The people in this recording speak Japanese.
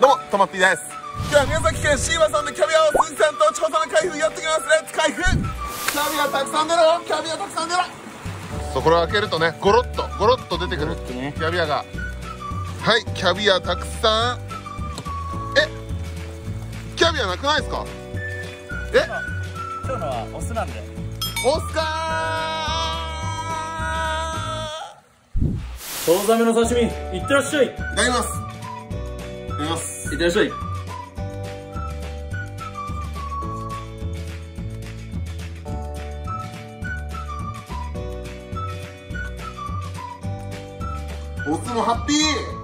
どうもとまっぴーです。今日は宮崎県椎葉さんでキャビアを鈴木さんと調査の開封やってきます。レッツ開封。キャビアたくさん出ろ。キャビアたくさん出ろ。そうこれを開けるとねゴロッとゴロッと出てくる。ね。キャビアが。はいキャビアたくさん。え？キャビアなくないですか？え？今日のはオスなんで。オスカチョウザメの刺身いってらっしゃい。いただきますいただきます。ってらっしゃい。オスもハッピー